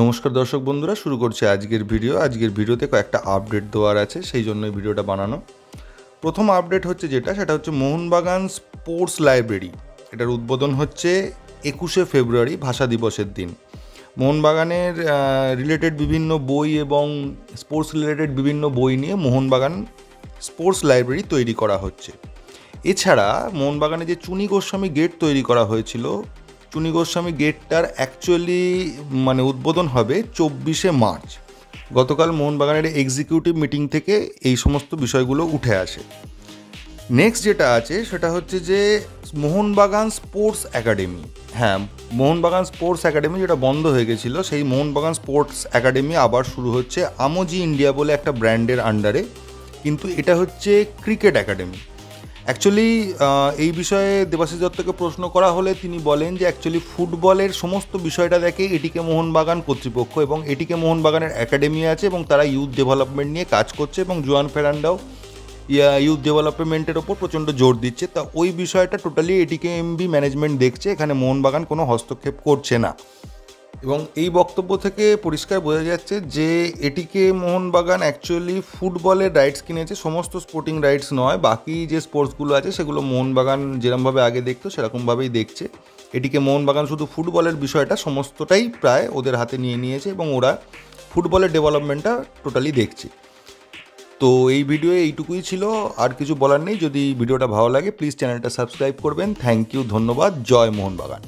নমস্কার দর্শক বন্ধুরা, শুরু করছি আজকের ভিডিও। আজকের ভিডিওতে কয়েকটা আপডেট দেওয়ার আছে, সেই জন্য এই ভিডিওটা বানানো। প্রথম আপডেট হচ্ছে যেটা, সেটা হচ্ছে মোহনবাগান স্পোর্টস লাইব্রেরি। এটার উদ্বোধন হচ্ছে একুশে ফেব্রুয়ারি, ভাষা দিবসের দিন। মোহনবাগানের রিলেটেড বিভিন্ন বই এবং স্পোর্টস রিলেটেড বিভিন্ন বই নিয়ে মোহনবাগান স্পোর্টস লাইব্রেরি তৈরি করা হচ্ছে। এছাড়া মোহনবাগানে যে চুনি গোস্বামী গেট তৈরি করা হয়েছিল চুনি গোস্বামী গেটটার অ্যাকচুয়ালি মানে উদ্বোধন হবে চব্বিশে মার্চ। গতকাল মোহনবাগানের এক্সিকিউটিভ মিটিং থেকে এই সমস্ত বিষয়গুলো উঠে আসে। নেক্সট যেটা আছে, সেটা হচ্ছে যে মোহনবাগান স্পোর্টস একাডেমি হ্যাঁ মোহনবাগান স্পোর্টস একাডেমি যেটা বন্ধ হয়ে গেছিল, সেই মোহনবাগান স্পোর্টস একাডেমি আবার শুরু হচ্ছে আমোজি ইন্ডিয়া বলে একটা ব্র্যান্ডের আন্ডারে কিন্তু এটা হচ্ছে ক্রিকেট একাডেমি অ্যাকচুয়ালি এই বিষয়ে দেবাশিস দত্তকে প্রশ্ন করা হলে তিনি বলেন যে অ্যাকচুয়ালি ফুটবলের সমস্ত বিষয়টা দেখে এটিকে মোহনবাগান কর্তৃপক্ষ এবং এটিকে মোহনবাগানের একাডেমি আছে এবং তারা ইউথ ডেভেলপমেন্ট নিয়ে কাজ করছে এবং জোয়ান ফেরান্ডাও ইউথ ডেভেলপমেন্টের ওপর প্রচণ্ড জোর দিচ্ছে। তা ওই বিষয়টা টোটালি এটিকে এমবি ম্যানেজমেন্ট দেখছে, এখানে মোহনবাগান কোনো হস্তক্ষেপ করছে না। এবং এই বক্তব্য থেকে পরিষ্কার বোঝা যাচ্ছে যে এটিকে মোহনবাগান অ্যাকচুয়ালি ফুটবলের রাইটস কিনেছে, সমস্ত স্পোর্টিং রাইটস নয়, বাকি যে স্পোর্টসগুলো আছে সেগুলো মোহনবাগান যেরমভাবে আগে দেখতো, সেরকমভাবেই দেখছে। এটিকে মোহনবাগান শুধু ফুটবলের বিষয়টা, সমস্তটাই প্রায় ওদের হাতে নিয়ে নিয়েছে এবং ওরা ফুটবলের ডেভেলপমেন্টটা টোটালি দেখছে। তো এই ভিডিও এইটুকুই ছিল, আর কিছু বলার নেই। যদি ভিডিওটা ভালো লাগে প্লিজ চ্যানেলটা সাবস্ক্রাইব করবেন। থ্যাংক ইউ ধন্যবাদ। জয় মোহনবাগান।